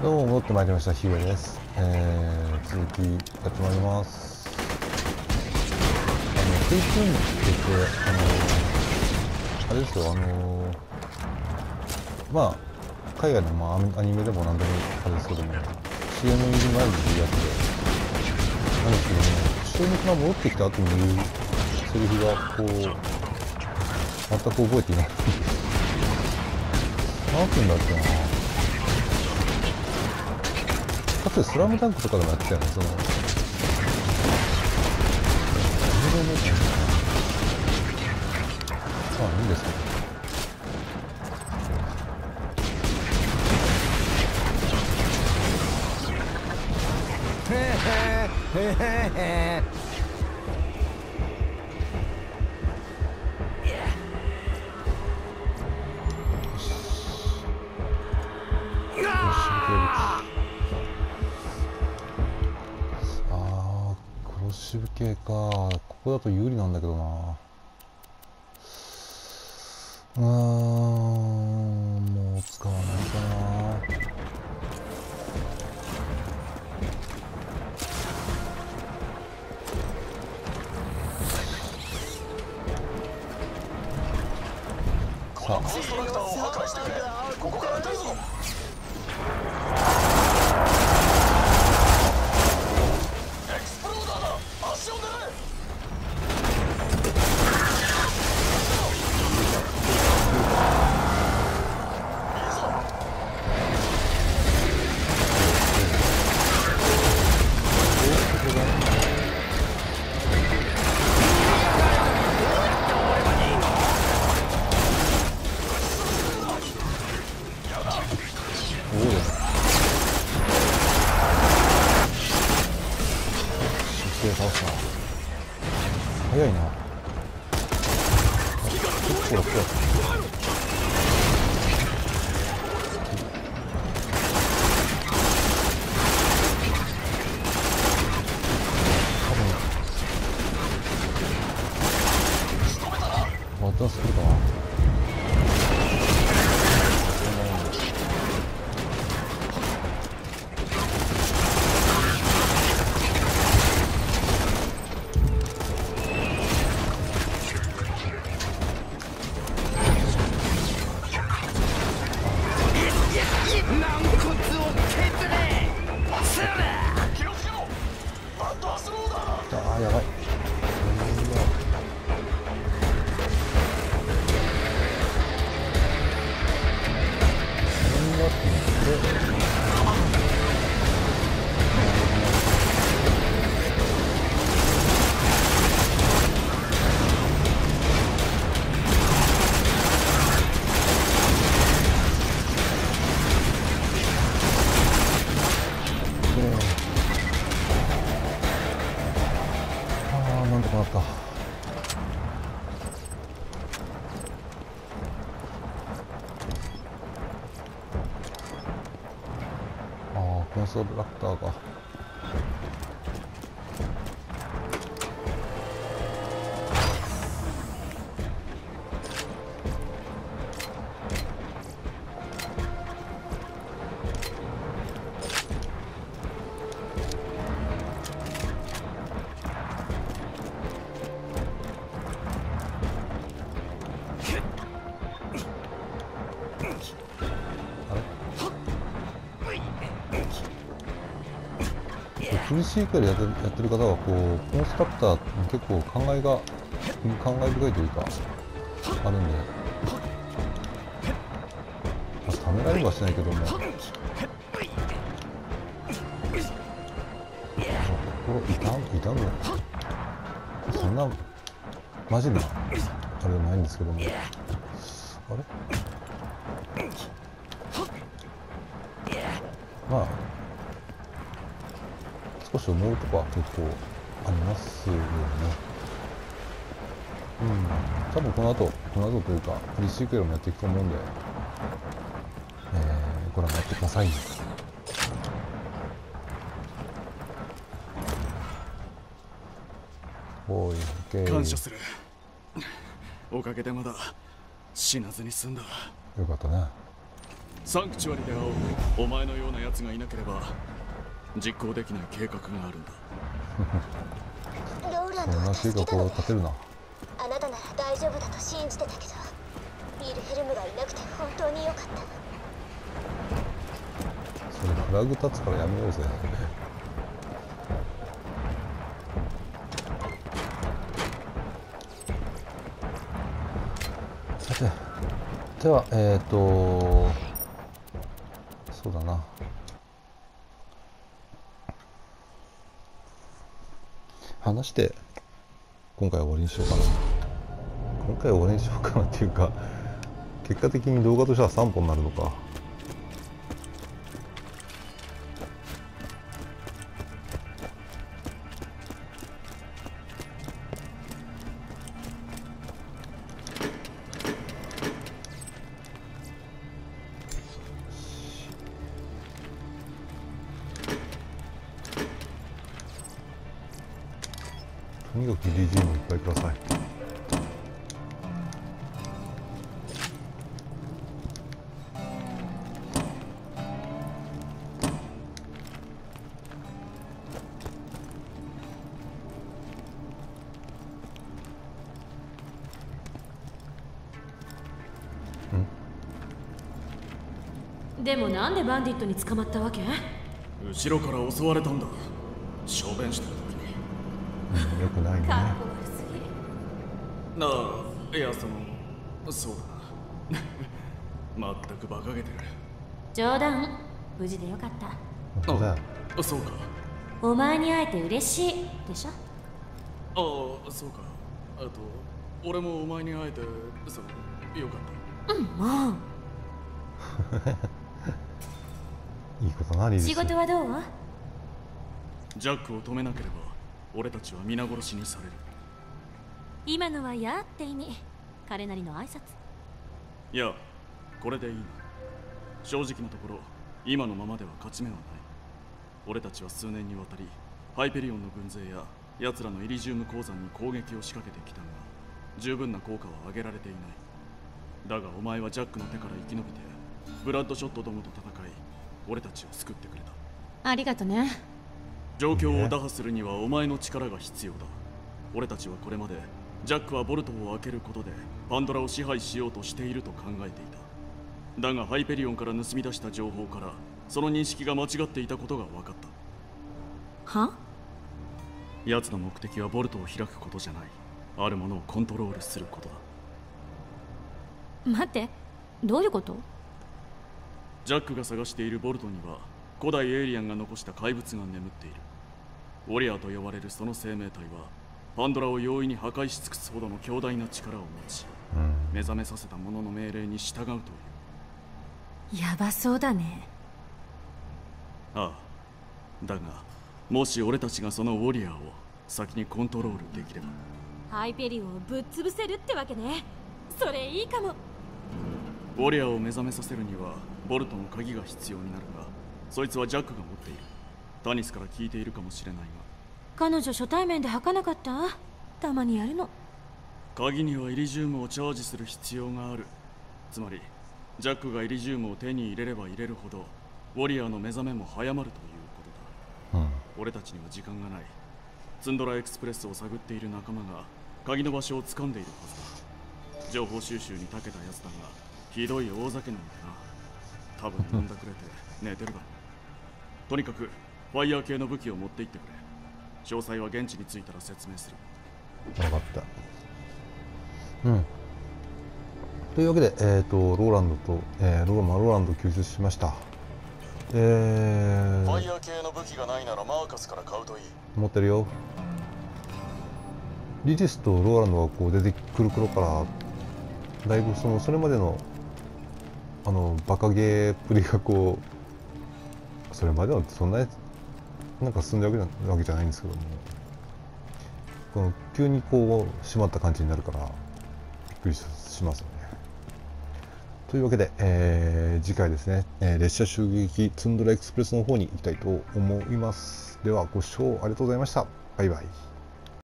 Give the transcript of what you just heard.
どうも戻ってまいりました。ヒューです、えー、続きやってまいります。あのクイズンって言ってあのあれですよあのまあ海外の、まあ、アニメでも何でもあれですけども CM 入り前に言うやつでなんですけども CM から戻ってきた後に言うセリフがこう全く覚えていない。何分だっけな。かつてスラムダンクとかでもやってたよねその。全然覚えてないまあいいんですけどへへへへ系か。ここだと有利なんだけどな。うーんもう使わないかな。さあ。ここからぞ早い結構楽やコンソールラ苦しいくらやってやってる方はこうコンストラクター結構考えが感慨深いというかあるんで、まあ、ためられはしないけども。心痛痛む。そんなマジなあれじゃないんですけども。あれ？まあ少し思うとこは結構ありますよね。うん、多分この後、この後というか、フリーシークエルもやっていくと思うんで、えー、ご覧になってください。おい、OK。感謝する。おかげでまだ死なずに済んだ。よかったね。サンクチュアリで会おうお前のような奴がいなければ実行できない計画があるんだ。ローランドこんな計画を立てるな。あなたなら大丈夫だと信じてたけどウィルヘルムがいなくて本当によかったそれフラグ立つからやめようぜ。さてではえっ、ー、とそうだな話して今回は終わりにしようかな。今回は終わりにしようかなっていうか結果的に動画としては3本になるのか。とにかく DG もいっぱいください。でもなんでバンディットに捕まったわけ？後ろから襲われたんだ。小便してるうんよくないね。かっこ悪すぎなあいやそのそうだ。な 全く馬鹿げてる。冗談。無事でよかった。本当だ。そうか。お前に会えて嬉しいでしょ？ああそうか。あと俺もお前に会えてそのよかった。うんもう。いいことなリリス仕事はどう？ジャックを止めなければ俺たちは皆殺しにされる。今のはやって意味。彼なりの挨拶。いやこれでいいな正直なところ今のままでは勝ち目はない。俺たちは数年にわたりハイペリオンの軍勢や奴らのイリジウム鉱山に攻撃を仕掛けてきたが十分な効果は上げられていない。だがお前はジャックの手から生き延びてブラッドショットどもと戦い俺たちを救ってくれた。ありがとね状況を打破するにはお前の力が必要だ。俺たちはこれまでジャックはボルトを開けることでパンドラを支配しようとしていると考えていた。だがハイペリオンから盗み出した情報からその認識が間違っていたことが分かった。は？奴の目的はボルトを開くことじゃない。あるものをコントロールすることだ。待ってどういうこと？ジャックが探しているボルトには古代エイリアンが残した怪物が眠っている。ウォリアーと呼ばれるその生命体はパンドラを容易に破壊し尽くすほどの強大な力を持ちうん。目覚めさせた者の命令に従うという。やばそうだね。ああ。だがもし俺たちがそのウォリアーを先にコントロールできれば。ハイペリオンをぶっ潰せるってわけね。それいいかも。ウォリアーを目覚めさせるにはボルトの鍵が必要になるがそいつはジャックが持っている。タニスから聞いているかもしれないが。彼女初対面で吐かなかった？たまにやるの。鍵にはイリジウムをチャージする必要がある。つまりジャックがイリジウムを手に入れれば入れるほどウォリアーの目覚めも早まるということだ。うん。俺たちには時間がない。ツンドラエクスプレスを探っている仲間が鍵の場所を掴んでいるはずだ。情報収集に長けたやつだがひどい大酒飲みだな。多分飲んだくれて寝てるだろうとにかくファイヤー系の武器を持って行ってくれ。詳細は現地に着いたら説明する。分かった。うん。というわけで、えー、とローランドと、えーローまあローランドを救出しました。えー、ヤー系の武器がないならマーカスから買うといい。持ってるよ。リリスとローランドがこう出てくる頃からだいぶそのそれまでのあのバカゲーっぷりがこうそれまではそんなになんか進んでるわけじゃないんですけどもこの急にこう閉まった感じになるからびっくりししますよね。というわけで、えー次回ですね、えー列車襲撃ツンドラエクスプレスの方に行きたいと思います。ではご視聴ありがとうございました。バイバイ。